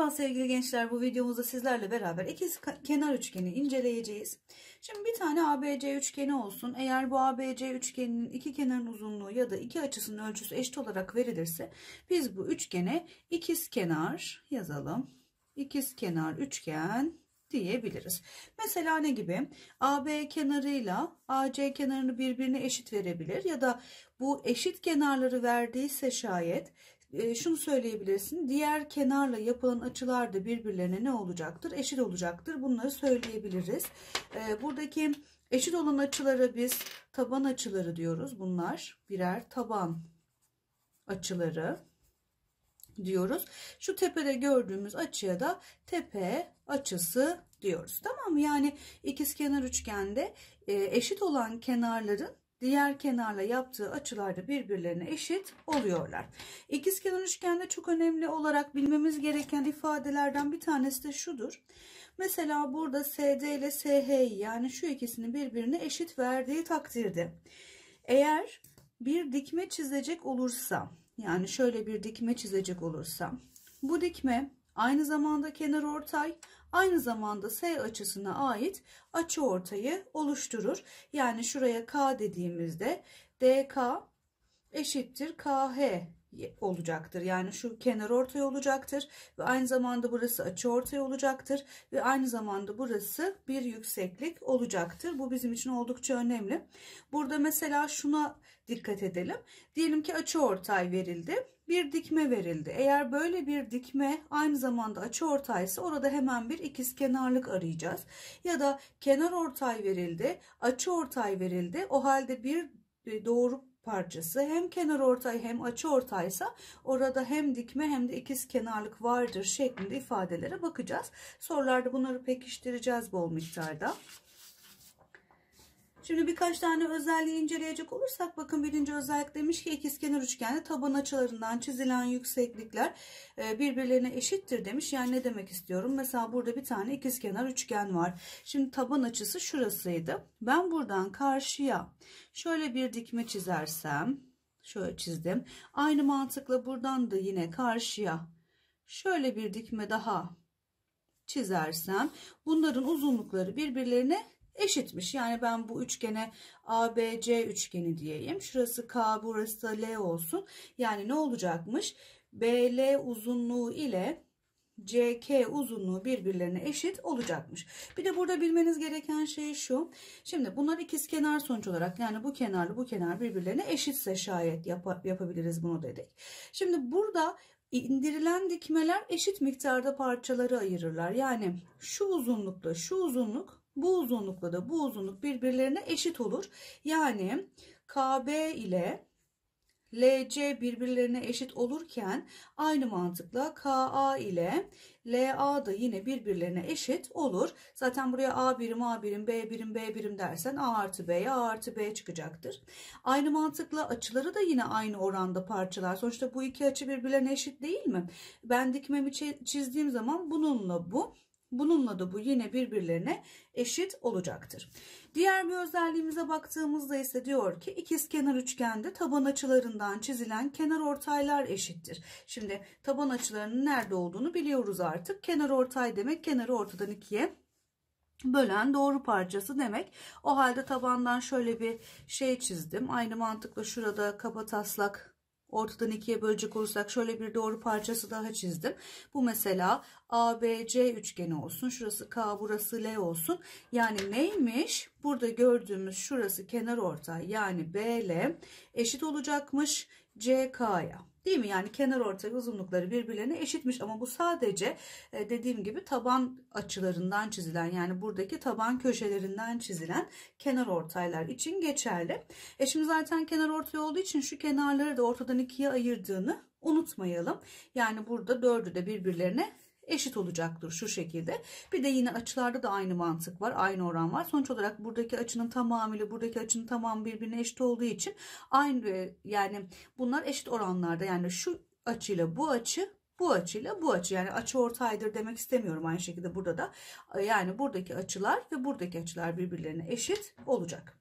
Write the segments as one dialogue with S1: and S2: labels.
S1: Merhaba sevgili gençler bu videomuzda sizlerle beraber ikiz kenar üçgeni inceleyeceğiz. Şimdi bir tane ABC üçgeni olsun. Eğer bu ABC üçgeninin iki kenarın uzunluğu ya da iki açısının ölçüsü eşit olarak verilirse biz bu üçgene ikiz kenar yazalım. İkiz kenar üçgen diyebiliriz. Mesela ne gibi? AB kenarıyla AC kenarını birbirine eşit verebilir ya da bu eşit kenarları verdiyse şayet e, şunu söyleyebilirsin. Diğer kenarla yapılan açılar da birbirlerine ne olacaktır? Eşit olacaktır. Bunları söyleyebiliriz. E, buradaki eşit olan açılara biz taban açıları diyoruz. Bunlar birer taban açıları diyoruz. Şu tepede gördüğümüz açıya da tepe açısı diyoruz. Tamam mı? Yani ikizkenar üçgende e, eşit olan kenarların diğer kenarla yaptığı açılarda birbirlerine eşit oluyorlar. İkizkenar üçgende çok önemli olarak bilmemiz gereken ifadelerden bir tanesi de şudur. Mesela burada SD ile SH yani şu ikisini birbirine eşit verdiği takdirde eğer bir dikme çizecek olursam yani şöyle bir dikme çizecek olursam bu dikme aynı zamanda kenar ortay aynı zamanda S açısına ait açı ortayı oluşturur. Yani şuraya K dediğimizde DK eşittir KH olacaktır. Yani şu kenar ortay olacaktır ve aynı zamanda burası açı ortay olacaktır ve aynı zamanda burası bir yükseklik olacaktır. Bu bizim için oldukça önemli. Burada mesela şuna dikkat edelim. Diyelim ki açı ortay verildi. Bir dikme verildi. Eğer böyle bir dikme aynı zamanda açı ortaysa orada hemen bir ikizkenarlık arayacağız. Ya da kenar ortay verildi, açı ortay verildi. O halde bir doğru parçası hem kenar ortay hem açı ortaysa orada hem dikme hem de ikiz kenarlık vardır şeklinde ifadelere bakacağız. Sorularda bunları pekiştireceğiz bol miktarda. Şimdi birkaç tane özelliği inceleyecek olursak bakın birinci özellik demiş ki ikizkenar üçgende taban açılarından çizilen yükseklikler e, birbirlerine eşittir demiş. Yani ne demek istiyorum? Mesela burada bir tane ikizkenar üçgen var. Şimdi taban açısı şurasıydı. Ben buradan karşıya şöyle bir dikme çizersem şöyle çizdim. Aynı mantıkla buradan da yine karşıya şöyle bir dikme daha çizersem bunların uzunlukları birbirlerine eşitmiş. Yani ben bu üçgene ABC üçgeni diyeyim. Şurası K burası da L olsun. Yani ne olacakmış? BL uzunluğu ile CK uzunluğu birbirlerine eşit olacakmış. Bir de burada bilmeniz gereken şey şu. Şimdi bunlar ikiz kenar sonuç olarak yani bu kenarla bu kenar birbirlerine eşitse şayet yap yapabiliriz bunu dedik. Şimdi burada indirilen dikmeler eşit miktarda parçaları ayırırlar. Yani şu uzunlukla şu uzunluk bu uzunlukla da bu uzunluk birbirlerine eşit olur. Yani KB ile LC birbirlerine eşit olurken aynı mantıkla KA ile LA da yine birbirlerine eşit olur. Zaten buraya A birim A birim B birim B birim dersen A artı B'ye A artı B çıkacaktır. Aynı mantıkla açıları da yine aynı oranda parçalar. Sonuçta bu iki açı birbirlerine eşit değil mi? Ben dikmemi çizdiğim zaman bununla bu Bununla da bu yine birbirlerine eşit olacaktır. Diğer bir özelliğimize baktığımızda ise diyor ki ikiz kenar üçgende taban açılarından çizilen kenar ortaylar eşittir. Şimdi taban açılarının nerede olduğunu biliyoruz artık. Kenar ortay demek kenarı ortadan ikiye bölen doğru parçası demek. O halde tabandan şöyle bir şey çizdim. Aynı mantıkla şurada kaba taslak ortadan ikiye bölecek olursak şöyle bir doğru parçası daha çizdim. Bu mesela ABC üçgeni olsun. Şurası K burası L olsun. Yani neymiş? Burada gördüğümüz şurası kenar ortay yani BL eşit olacakmış CK'ya. Değil mi? Yani kenar ortay uzunlukları birbirlerine eşitmiş ama bu sadece e, dediğim gibi taban açılarından çizilen yani buradaki taban köşelerinden çizilen kenar ortaylar için geçerli. E şimdi zaten kenar ortay olduğu için şu kenarları da ortadan ikiye ayırdığını unutmayalım. Yani burada dördü de birbirlerine eşit olacaktır şu şekilde. Bir de yine açılarda da aynı mantık var. Aynı oran var. Sonuç olarak buradaki açının tamamıyla buradaki açının tamamı birbirine eşit olduğu için aynı yani bunlar eşit oranlarda. Yani şu açıyla bu açı bu açıyla bu açı yani açı ortaydır demek istemiyorum aynı şekilde burada da yani buradaki açılar ve buradaki açılar birbirlerine eşit olacak.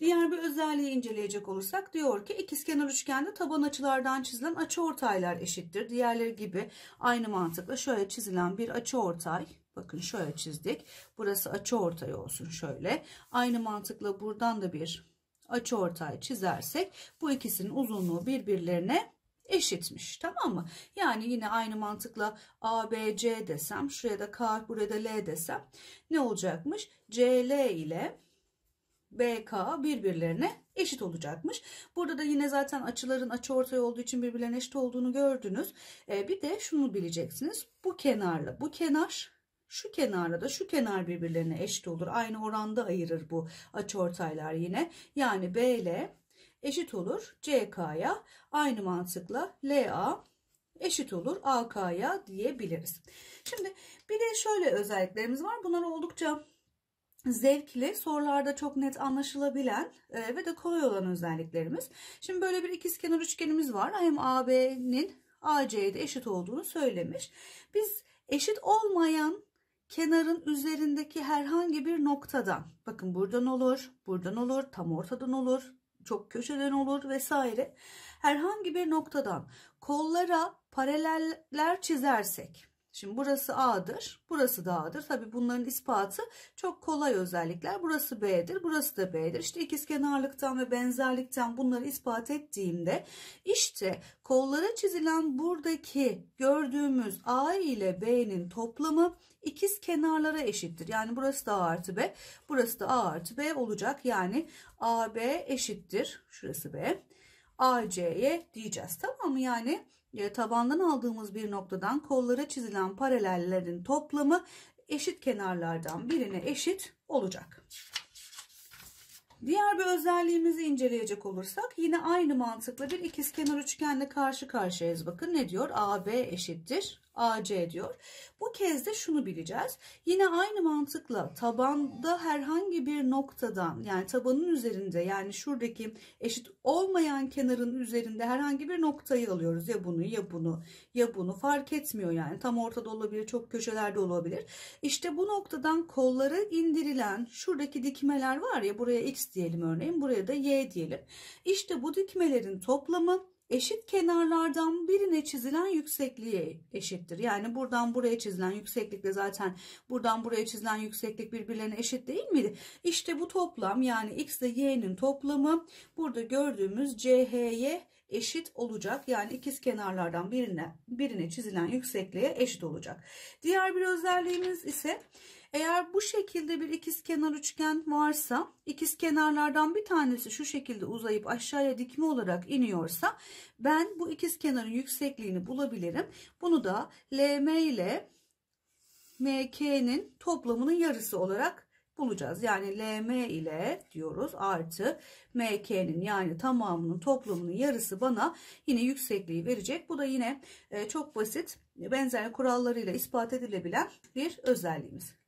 S1: Diğer bir özelliği inceleyecek olursak diyor ki ikizkenar üçgende taban açılardan çizilen açıortaylar eşittir. Diğerleri gibi aynı mantıkla şöyle çizilen bir açıortay bakın şöyle çizdik. Burası açıortay olsun şöyle. Aynı mantıkla buradan da bir açıortay çizersek bu ikisinin uzunluğu birbirlerine eşitmiş tamam mı? Yani yine aynı mantıkla ABC desem şuraya da K buraya da L desem ne olacakmış? CL ile BK birbirlerine eşit olacakmış. Burada da yine zaten açıların açı ortay olduğu için birbirlerine eşit olduğunu gördünüz. Ee, bir de şunu bileceksiniz. Bu kenarla bu kenar şu kenarla da şu kenar birbirlerine eşit olur. Aynı oranda ayırır bu açı ortaylar yine. Yani B ile eşit olur CK'ya. Aynı mantıkla LA eşit olur AK'ya diyebiliriz. Şimdi bir de şöyle özelliklerimiz var. Bunlar oldukça zevkli, sorularda çok net anlaşılabilen e, ve de kolay olan özelliklerimiz. Şimdi böyle bir ikizkenar üçgenimiz var. Hem AB'nin AC'ye de eşit olduğunu söylemiş. Biz eşit olmayan kenarın üzerindeki herhangi bir noktadan, bakın buradan olur, buradan olur, tam ortadan olur, çok köşeden olur vesaire. Herhangi bir noktadan kollara paraleller çizersek, Şimdi burası A'dır, burası da A'dır. Tabii bunların ispatı çok kolay özellikler. Burası B'dir, burası da B'dir. İşte ikizkenarlıktan ve benzerlikten bunları ispat ettiğimde işte kollara çizilen buradaki gördüğümüz A ile B'nin toplamı ikiz kenarlara eşittir. Yani burası da A artı B, burası da A artı B olacak. Yani AB eşittir, şurası B, AC'ye diyeceğiz. Tamam mı? Yani e, tabandan aldığımız bir noktadan kollara çizilen paralellerin toplamı eşit kenarlardan birine eşit olacak. Diğer bir özelliğimizi inceleyecek olursak yine aynı mantıkla bir ikizkenar üçgenle karşı karşıyayız. Bakın ne diyor? AB eşittir AC diyor. Bu kez de şunu bileceğiz. Yine aynı mantıkla tabanda herhangi bir noktadan yani tabanın üzerinde yani şuradaki eşit olmayan kenarın üzerinde herhangi bir noktayı alıyoruz. Ya bunu ya bunu ya bunu fark etmiyor yani. Tam ortada olabilir çok köşelerde olabilir. İşte bu noktadan kolları indirilen şuradaki dikmeler var ya buraya x diyelim örneğin buraya da y diyelim. İşte bu dikmelerin toplamı eşit kenarlardan birine çizilen yüksekliğe eşittir. Yani buradan buraya çizilen yükseklikle zaten buradan buraya çizilen yükseklik birbirlerine eşit değil miydi? İşte bu toplam yani x ile y'nin toplamı burada gördüğümüz CH'ye eşit olacak. Yani ikiz kenarlardan birine, birine çizilen yüksekliğe eşit olacak. Diğer bir özelliğimiz ise eğer bu şekilde bir ikizkenar üçgen varsa ikiz kenarlardan bir tanesi şu şekilde uzayıp aşağıya dikme olarak iniyorsa ben bu ikiz kenarın yüksekliğini bulabilirim. Bunu da LM ile MK'nin toplamının yarısı olarak bulacağız. Yani LM ile diyoruz artı MK'nin yani tamamının toplamının yarısı bana yine yüksekliği verecek. Bu da yine e, çok basit benzer kurallarıyla ispat edilebilen bir özelliğimiz.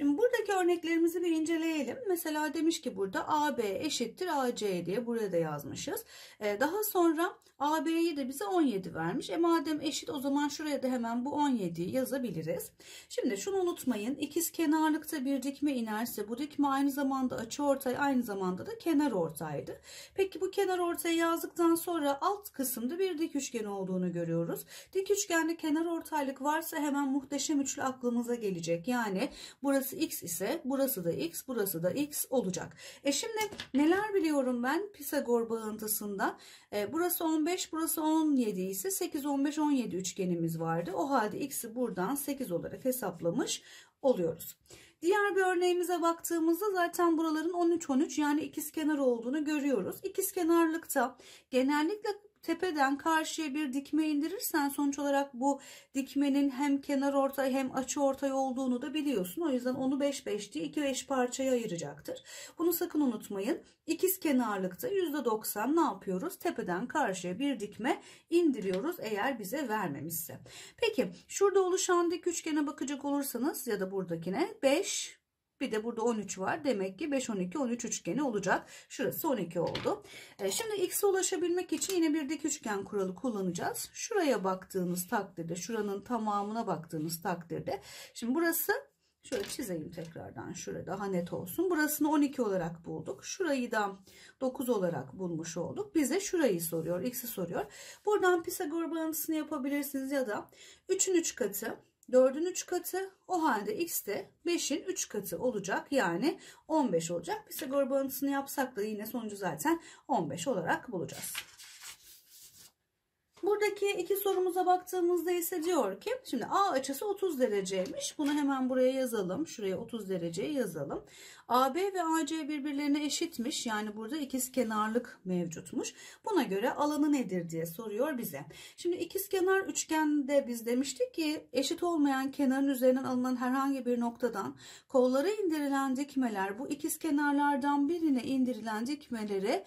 S1: Şimdi buradaki örneklerimizi bir inceleyelim. Mesela demiş ki burada AB eşittir AC diye buraya da yazmışız. Ee, daha sonra AB'yi de bize 17 vermiş. E madem eşit o zaman şuraya da hemen bu 17'yi yazabiliriz. Şimdi şunu unutmayın. İkiz kenarlıkta bir dikme inerse bu dikme aynı zamanda açı ortay aynı zamanda da kenar ortaydı. Peki bu kenar ortayı yazdıktan sonra alt kısımda bir dik üçgen olduğunu görüyoruz. Dik üçgende kenar ortaylık varsa hemen muhteşem üçlü aklımıza gelecek. Yani burası x ise burası da x burası da x olacak. E şimdi neler biliyorum ben Pisagor bağıntısında? E, burası 15 15 burası 17 ise 8 15 17 üçgenimiz vardı. O halde x'i buradan 8 olarak hesaplamış oluyoruz. Diğer bir örneğimize baktığımızda zaten buraların 13 13 yani ikizkenar olduğunu görüyoruz. İkizkenarlıkta genellikle tepeden karşıya bir dikme indirirsen sonuç olarak bu dikmenin hem kenar ortay hem açı ortay olduğunu da biliyorsun. O yüzden onu 5 5 diye 2 eş parçaya ayıracaktır. Bunu sakın unutmayın. İkiz kenarlıkta %90 ne yapıyoruz? Tepeden karşıya bir dikme indiriyoruz eğer bize vermemişse. Peki şurada oluşan dik üçgene bakacak olursanız ya da buradakine 5 bir de burada 13 var. Demek ki 5, 12, 13 üçgeni olacak. Şurası 12 oldu. E, şimdi x'e ulaşabilmek için yine bir dik üçgen kuralı kullanacağız. Şuraya baktığınız takdirde, şuranın tamamına baktığınız takdirde. Şimdi burası Şöyle çizeyim tekrardan şurada daha net olsun. Burasını 12 olarak bulduk. Şurayı da 9 olarak bulmuş olduk. Bize şurayı soruyor. X'i soruyor. Buradan Pisagor bağıntısını yapabilirsiniz ya da 3'ün 3 katı 4'ün 3 katı o halde x de 5'in 3 katı olacak. Yani 15 olacak. Pisagor bağıntısını yapsak da yine sonucu zaten 15 olarak bulacağız. Buradaki iki sorumuza baktığımızda ise diyor ki şimdi A açısı 30 dereceymiş. Bunu hemen buraya yazalım. Şuraya 30 dereceyi yazalım. AB ve AC birbirlerine eşitmiş. Yani burada ikiz kenarlık mevcutmuş. Buna göre alanı nedir diye soruyor bize. Şimdi ikiz kenar üçgende biz demiştik ki eşit olmayan kenarın üzerinden alınan herhangi bir noktadan kollara indirilen dikmeler bu ikiz kenarlardan birine indirilen dikmelere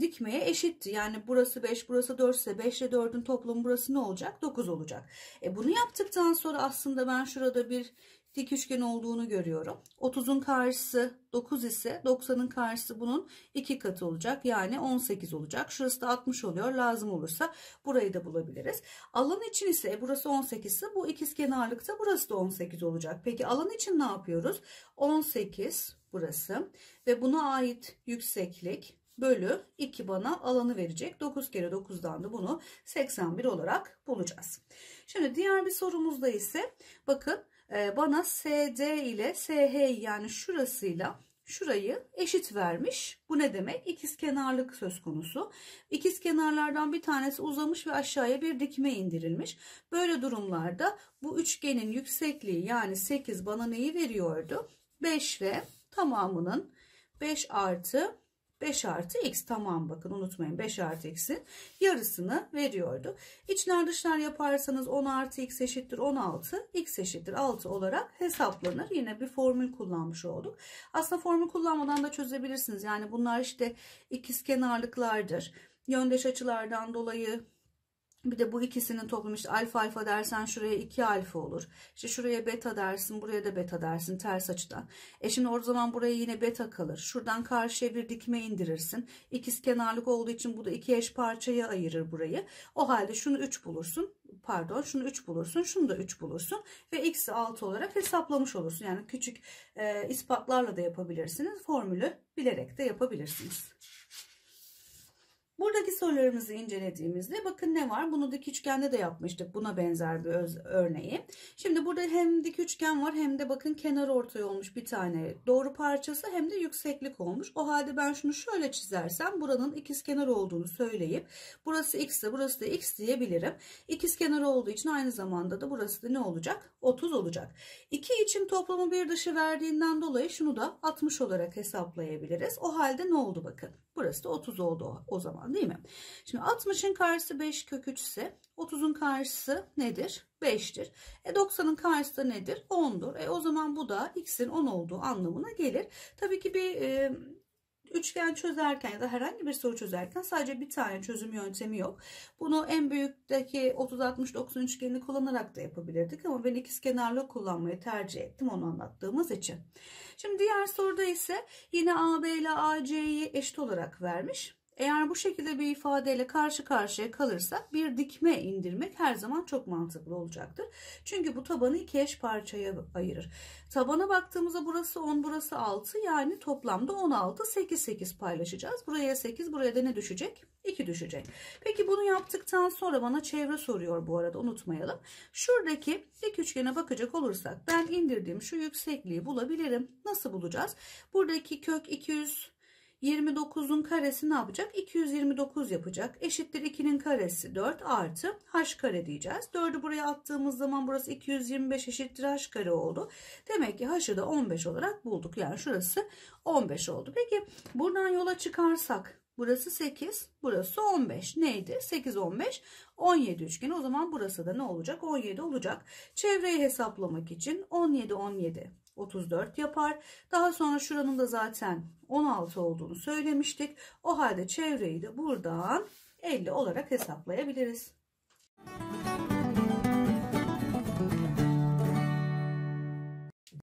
S1: dikmeye eşitti. Yani burası 5, burası 4 ise 5 ile 4'ün toplamı burası ne olacak? 9 olacak. E bunu yaptıktan sonra aslında ben şurada bir dik üçgen olduğunu görüyorum. 30'un karşısı 9 ise 90'ın karşısı bunun 2 katı olacak. Yani 18 olacak. Şurası da 60 oluyor. Lazım olursa burayı da bulabiliriz. Alan için ise e, burası 18 ise bu ikiz kenarlıkta burası da 18 olacak. Peki alan için ne yapıyoruz? 18 burası ve buna ait yükseklik bölü 2 bana alanı verecek. 9 kere 9'dan da bunu 81 olarak bulacağız. Şimdi diğer bir sorumuzda ise bakın e, bana SD ile SH yani şurasıyla şurayı eşit vermiş. Bu ne demek? İkiz kenarlık söz konusu. İkiz kenarlardan bir tanesi uzamış ve aşağıya bir dikme indirilmiş. Böyle durumlarda bu üçgenin yüksekliği yani 8 bana neyi veriyordu? 5 ile tamamının 5 artı 5 artı x tamam bakın unutmayın 5 artı x'in yarısını veriyordu. İçler dışlar yaparsanız 10 artı x eşittir 16 x eşittir 6 olarak hesaplanır. Yine bir formül kullanmış olduk. Aslında formül kullanmadan da çözebilirsiniz. Yani bunlar işte ikiz kenarlıklardır. Yöndeş açılardan dolayı bir de bu ikisinin toplamı işte alfa alfa dersen şuraya 2 alfa olur. İşte şuraya beta dersin buraya da beta dersin ters açıdan. E şimdi o zaman buraya yine beta kalır. Şuradan karşıya bir dikme indirirsin. İkiz kenarlık olduğu için bu da iki eş parçaya ayırır burayı. O halde şunu 3 bulursun. Pardon şunu 3 bulursun. Şunu da 3 bulursun. Ve x'i 6 olarak hesaplamış olursun. Yani küçük e, ispatlarla da yapabilirsiniz. Formülü bilerek de yapabilirsiniz. Buradaki sorularımızı incelediğimizde bakın ne var? Bunu dik üçgende de yapmıştık. Buna benzer bir öz, örneği. Şimdi burada hem dik üçgen var hem de bakın kenar ortaya olmuş bir tane doğru parçası hem de yükseklik olmuş. O halde ben şunu şöyle çizersem buranın ikiz kenar olduğunu söyleyip burası x ise burası da x diyebilirim. İkiz kenar olduğu için aynı zamanda da burası da ne olacak? 30 olacak. 2 için toplamı bir dışı verdiğinden dolayı şunu da 60 olarak hesaplayabiliriz. O halde ne oldu bakın? Burası da 30 oldu o zaman değil mi? Şimdi 60'ın karşısı 5 kök 3 ise 30'un karşısı nedir? 5'tir. E 90'ın karşısı da nedir? 10'dur. E o zaman bu da x'in 10 olduğu anlamına gelir. Tabii ki bir e, üçgen çözerken ya da herhangi bir soru çözerken sadece bir tane çözüm yöntemi yok. Bunu en büyükteki 30-60-90 üçgenini kullanarak da yapabilirdik ama ben ikizkenarlı kullanmayı tercih ettim onu anlattığımız için. Şimdi diğer soruda ise yine AB ile AC'yi eşit olarak vermiş. Eğer bu şekilde bir ifadeyle karşı karşıya kalırsak bir dikme indirmek her zaman çok mantıklı olacaktır. Çünkü bu tabanı iki eş parçaya ayırır. Tabana baktığımızda burası 10 burası 6 yani toplamda 16 8 8 paylaşacağız. Buraya 8 buraya da ne düşecek? 2 düşecek. Peki bunu yaptıktan sonra bana çevre soruyor bu arada unutmayalım. Şuradaki dik üçgene bakacak olursak ben indirdiğim şu yüksekliği bulabilirim. Nasıl bulacağız? Buradaki kök 200 29'un karesi ne yapacak? 229 yapacak. Eşittir 2'nin karesi 4 artı h kare diyeceğiz. 4'ü buraya attığımız zaman burası 225 eşittir h kare oldu. Demek ki h'ı da 15 olarak bulduk. Yani şurası 15 oldu. Peki buradan yola çıkarsak burası 8 burası 15 neydi? 8 15 17 üçgeni o zaman burası da ne olacak? 17 olacak. Çevreyi hesaplamak için 17 17 34 yapar. Daha sonra şuranın da zaten 16 olduğunu söylemiştik. O halde çevreyi de buradan 50 olarak hesaplayabiliriz. Müzik